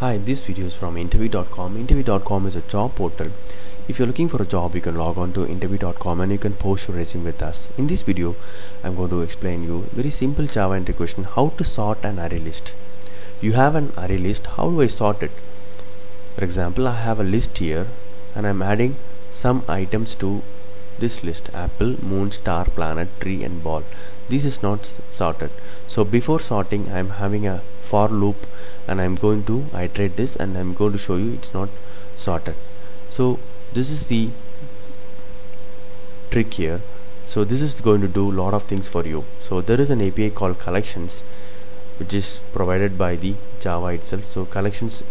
Hi, this video is from interview.com. Interview.com is a job portal. If you're looking for a job, you can log on to interview.com and you can post your resume with us. In this video, I'm going to explain you very simple Java entry question how to sort an array list. You have an array list, how do I sort it? For example, I have a list here and I'm adding some items to this list apple, moon, star, planet, tree and ball. This is not sorted. So before sorting, I'm having a for loop and I'm going to iterate this and I'm going to show you it's not sorted. So this is the trick here. So this is going to do a lot of things for you. So there is an API called collections which is provided by the Java itself. So collections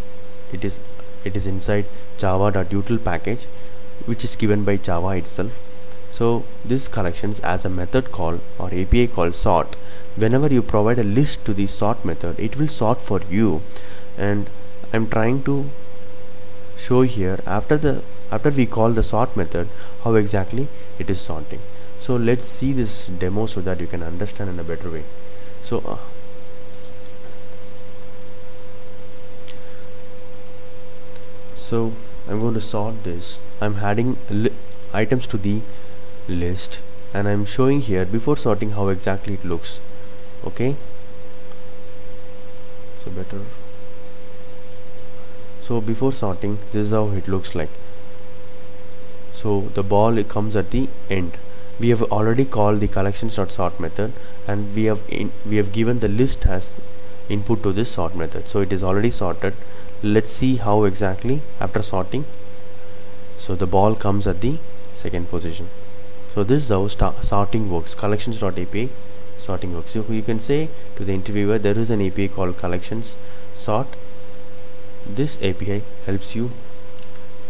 it is it is inside java.util package which is given by Java itself. So this collections as a method call or API called sort whenever you provide a list to the sort method it will sort for you. And I'm trying to show here after the after we call the sort method how exactly it is sorting. So let's see this demo so that you can understand in a better way. So uh, so I'm going to sort this. I'm adding items to the list. And I'm showing here before sorting how exactly it looks okay? So better. So before sorting this is how it looks like. So the ball it comes at the end. We have already called the collections.sort method and we have in, we have given the list as input to this sort method. So it is already sorted. Let's see how exactly after sorting. So the ball comes at the second position. So this is how sorting works. Collections.api sorting works. So you can say to the interviewer there is an API called collections. Sort. This API helps you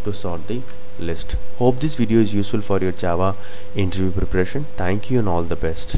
to sort the list. Hope this video is useful for your Java interview preparation. Thank you and all the best